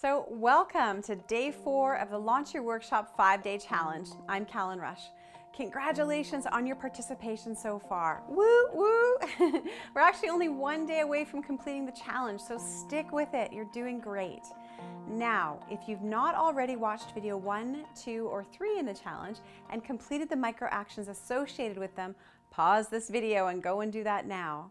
So, welcome to day four of the Launch Your Workshop five day challenge. I'm Callan Rush. Congratulations on your participation so far. Woo, woo! We're actually only one day away from completing the challenge, so stick with it. You're doing great. Now, if you've not already watched video one, two, or three in the challenge and completed the micro actions associated with them, pause this video and go and do that now.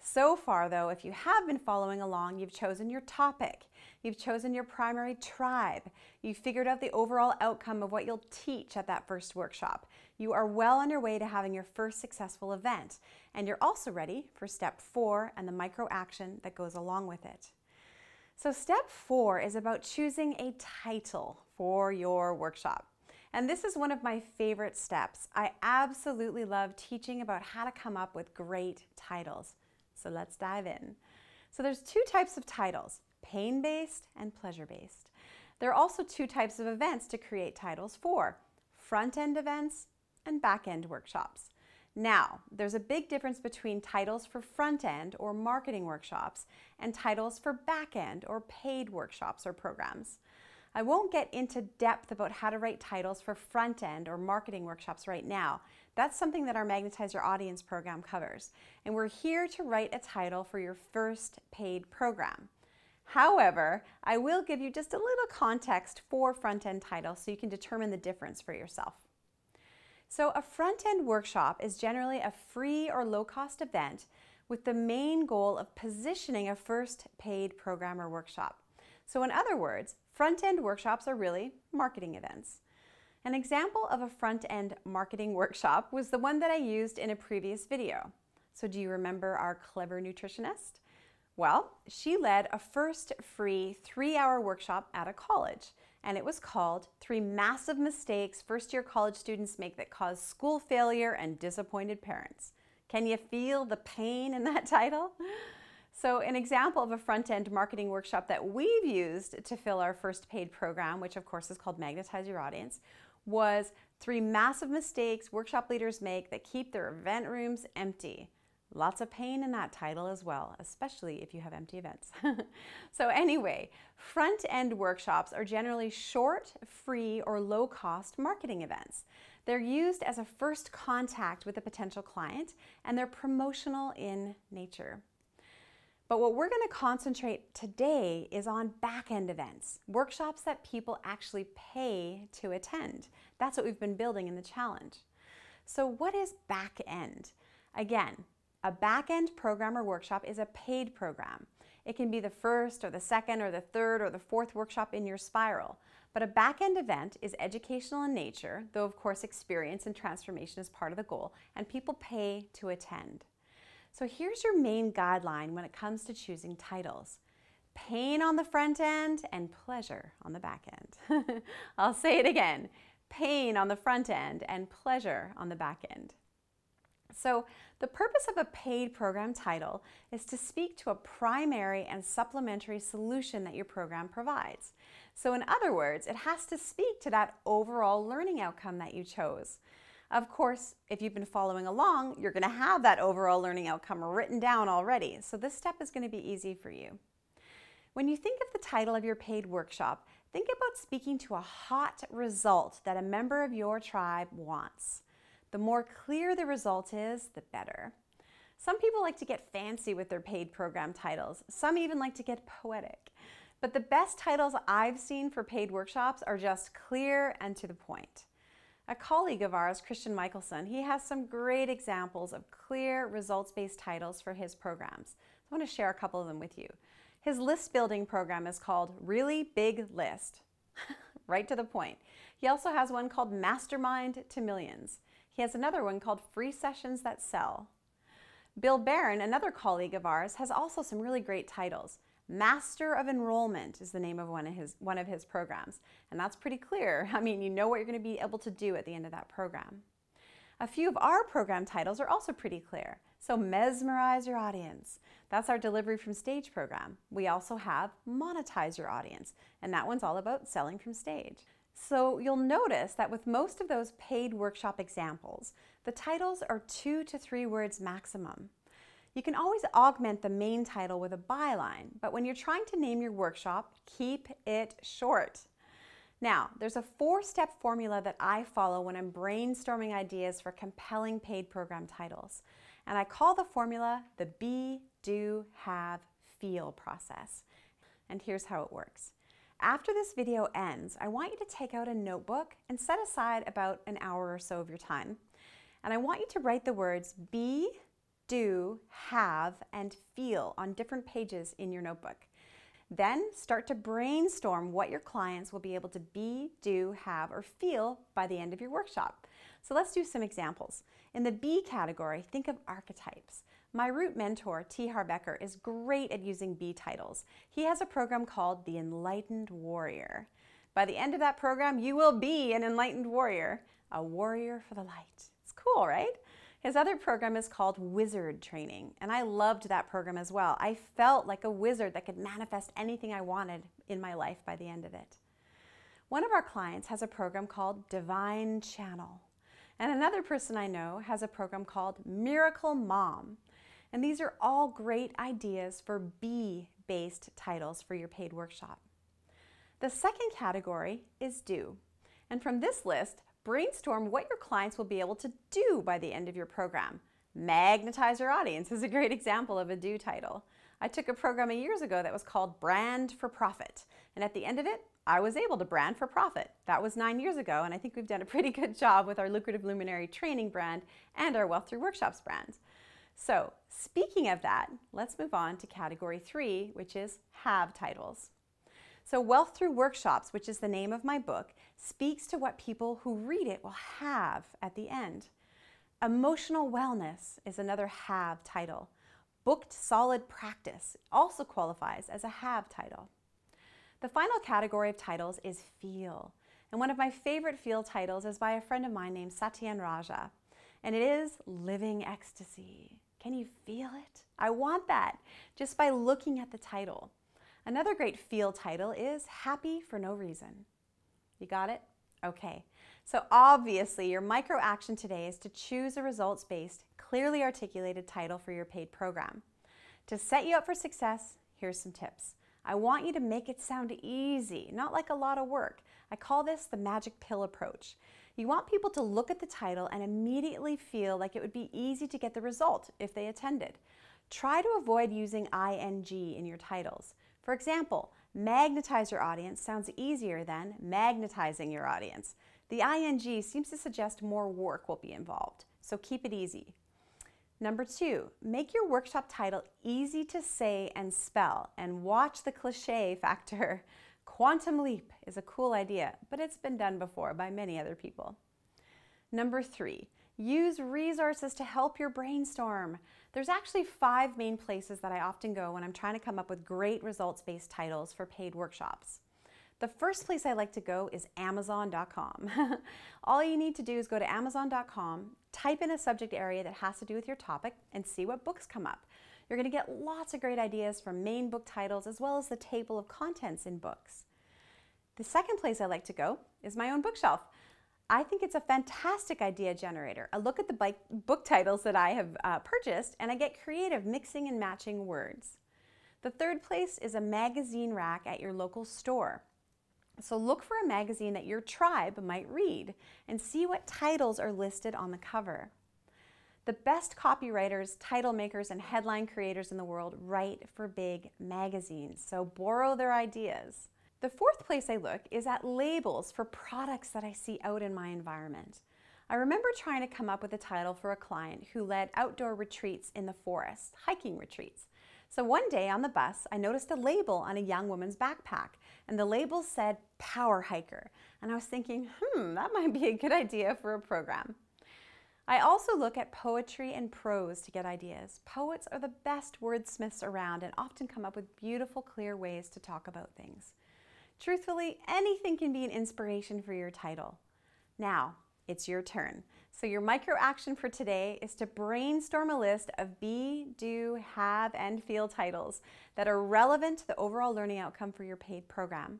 So far, though, if you have been following along, you've chosen your topic, you've chosen your primary tribe, you've figured out the overall outcome of what you'll teach at that first workshop. You are well on your way to having your first successful event, and you're also ready for step four and the micro action that goes along with it. So, step four is about choosing a title for your workshop. And this is one of my favorite steps. I absolutely love teaching about how to come up with great titles. So let's dive in. So there's two types of titles, pain-based and pleasure-based. There are also two types of events to create titles for, front-end events and back-end workshops. Now, there's a big difference between titles for front-end or marketing workshops and titles for back-end or paid workshops or programs. I won't get into depth about how to write titles for front-end or marketing workshops right now. That's something that our Magnetize Your Audience program covers. And we're here to write a title for your first paid program. However, I will give you just a little context for front-end titles so you can determine the difference for yourself. So a front-end workshop is generally a free or low-cost event with the main goal of positioning a first paid program or workshop. So in other words, front-end workshops are really marketing events. An example of a front-end marketing workshop was the one that I used in a previous video. So do you remember our clever nutritionist? Well, she led a first free three-hour workshop at a college, and it was called Three Massive Mistakes First-Year College Students Make That Cause School Failure and Disappointed Parents. Can you feel the pain in that title? So an example of a front-end marketing workshop that we've used to fill our first paid program, which of course is called Magnetize Your Audience, was three massive mistakes workshop leaders make that keep their event rooms empty. Lots of pain in that title as well, especially if you have empty events. so anyway, front-end workshops are generally short, free, or low-cost marketing events. They're used as a first contact with a potential client, and they're promotional in nature. But what we're going to concentrate today is on back end events, workshops that people actually pay to attend. That's what we've been building in the challenge. So, what is back end? Again, a back end program or workshop is a paid program. It can be the first or the second or the third or the fourth workshop in your spiral. But a back end event is educational in nature, though, of course, experience and transformation is part of the goal, and people pay to attend. So here's your main guideline when it comes to choosing titles. Pain on the front end and pleasure on the back end. I'll say it again. Pain on the front end and pleasure on the back end. So the purpose of a paid program title is to speak to a primary and supplementary solution that your program provides. So in other words, it has to speak to that overall learning outcome that you chose. Of course, if you've been following along, you're going to have that overall learning outcome written down already, so this step is going to be easy for you. When you think of the title of your paid workshop, think about speaking to a hot result that a member of your tribe wants. The more clear the result is, the better. Some people like to get fancy with their paid program titles. Some even like to get poetic. But the best titles I've seen for paid workshops are just clear and to the point. A colleague of ours, Christian Mickelsen, he has some great examples of clear results-based titles for his programs. I want to share a couple of them with you. His list building program is called Really Big List. right to the point. He also has one called Mastermind to Millions. He has another one called Free Sessions That Sell. Bill Baren, another colleague of ours, has also some really great titles. Master of Enrollment is the name of one of his one of his programs, and that's pretty clear. I mean, you know what you're going to be able to do at the end of that program. A few of our program titles are also pretty clear. So mesmerize your audience. That's our delivery from stage program. We also have monetize your audience, and that one's all about selling from stage. So you'll notice that with most of those paid workshop examples, the titles are two to three words maximum. You can always augment the main title with a byline, but when you're trying to name your workshop, keep it short. Now, there's a four step formula that I follow when I'm brainstorming ideas for compelling paid program titles. And I call the formula the be, do, have, feel process. And here's how it works. After this video ends, I want you to take out a notebook and set aside about an hour or so of your time. And I want you to write the words be, do, have, and feel on different pages in your notebook. Then start to brainstorm what your clients will be able to be, do, have, or feel by the end of your workshop. So let's do some examples. In the be category, think of archetypes. My root mentor, T. Harv Eker, is great at using be titles. He has a program called The Enlightened Warrior. By the end of that program, you will be an enlightened warrior, a warrior for the light. It's cool, right? His other program is called Wizard Training, and I loved that program as well. I felt like a wizard that could manifest anything I wanted in my life by the end of it. One of our clients has a program called Divine Channel, and another person I know has a program called Miracle Mom. And these are all great ideas for be based titles for your paid workshop. The second category is do. And from this list, brainstorm what your clients will be able to do by the end of your program. Magnetize your audience is a great example of a do title. I took a program a years ago that was called Brand for Profit. And at the end of it, I was able to brand for profit. That was nine years ago, and I think we've done a pretty good job with our Lucrative Luminary training brand and our Wealth Through Workshops brand. So, speaking of that, let's move on to category three, which is have titles. So, Wealth Through Workshops, which is the name of my book, speaks to what people who read it will have at the end. Emotional Wellness is another have title. Booked Solid Practice also qualifies as a have title. The final category of titles is feel. And one of my favorite feel titles is by a friend of mine named Satyen Raja. And it is Living Ecstasy. Can you feel it? I want that just by looking at the title. Another great feel title is Happy for No Reason. You got it? Okay. So obviously your micro action today is to choose a results-based, clearly articulated title for your paid program. To set you up for success, here's some tips. I want you to make it sound easy, not like a lot of work. I call this the magic pill approach. You want people to look at the title and immediately feel like it would be easy to get the result if they attended. Try to avoid using ing in your titles. For example, magnetize your audience sounds easier than magnetizing your audience. The ing seems to suggest more work will be involved, so keep it easy. Number two, make your workshop title easy to say and spell and watch the cliche factor. Quantum leap is a cool idea, but it's been done before by many other people. Number three, use resources to help your brainstorm. There's actually five main places that I often go when I'm trying to come up with great results-based titles for paid workshops. The first place I like to go is Amazon.com. All you need to do is go to Amazon.com, type in a subject area that has to do with your topic, and see what books come up. You're going to get lots of great ideas from main book titles as well as the table of contents in books. The second place I like to go is my own bookshelf. I think it's a fantastic idea generator. I look at the book titles that I have uh, purchased and I get creative mixing and matching words. The third place is a magazine rack at your local store. So look for a magazine that your tribe might read and see what titles are listed on the cover. The best copywriters, title makers, and headline creators in the world write for big magazines, so borrow their ideas. The fourth place I look is at labels for products that I see out in my environment. I remember trying to come up with a title for a client who led outdoor retreats in the forest, hiking retreats. So one day on the bus, I noticed a label on a young woman's backpack, and the label said Power Hiker. And I was thinking, hmm, that might be a good idea for a program. I also look at poetry and prose to get ideas. Poets are the best wordsmiths around and often come up with beautiful, clear ways to talk about things. Truthfully, anything can be an inspiration for your title. Now, it's your turn. So your micro action for today is to brainstorm a list of be, do, have, and feel titles that are relevant to the overall learning outcome for your paid program.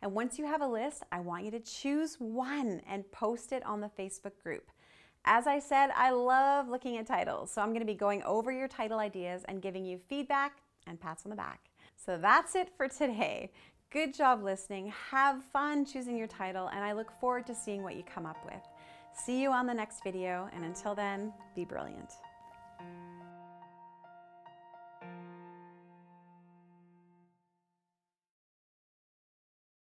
And once you have a list, I want you to choose one and post it on the Facebook group. As I said, I love looking at titles, so I'm going to be going over your title ideas and giving you feedback and pats on the back. So that's it for today. Good job listening. Have fun choosing your title, and I look forward to seeing what you come up with. See you on the next video, and until then, be brilliant.